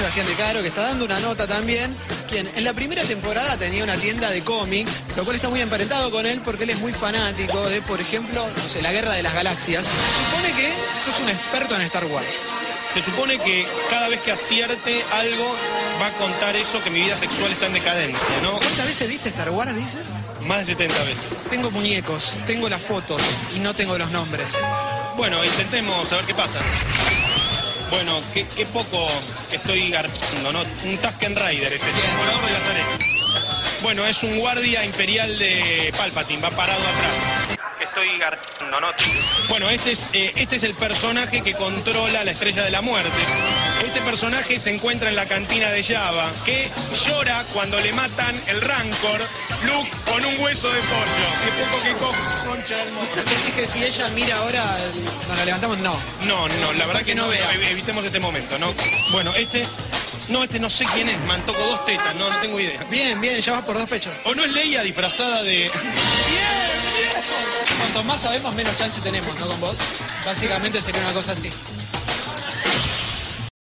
Sebastián De Caro, que está dando una nota también, quien en la primera temporada tenía una tienda de cómics, lo cual está muy emparentado con él porque él es muy fanático de, por ejemplo, no sé, la Guerra de las Galaxias. Se supone que sos un experto en Star Wars. Se supone que cada vez que acierte algo va a contar eso que mi vida sexual está en decadencia, ¿no? ¿Cuántas veces viste Star Wars, dice? Más de 70 veces. Tengo muñecos, tengo las fotos y no tengo los nombres. Bueno, intentemos a ver qué pasa. Bueno, qué, poco estoy garchando, ¿no? Un Tusken Rider es ese, volador de Lazaret. Bueno, es un guardia imperial de Palpatine, va parado atrás. Que estoy garchando, ¿no? Bueno, este es, eh, este es el personaje que controla la estrella de la muerte. Este personaje se encuentra en la cantina de Java, que llora cuando le matan el Rancor, Luke con un hueso de pollo. Qué poco que cojo, concha del mono. Que si ella mira ahora, nos la levantamos, no. No, no, la verdad que no, no vea. ev- evitemos este momento, ¿no? Bueno, este, no, este no sé quién es, man, toco dos tetas, no, no tengo idea. Bien, bien, ya vas por dos pechos. ¿O no es Leia disfrazada de... Cuanto más sabemos, menos chance tenemos, ¿no? Con vos. Básicamente sería una cosa así.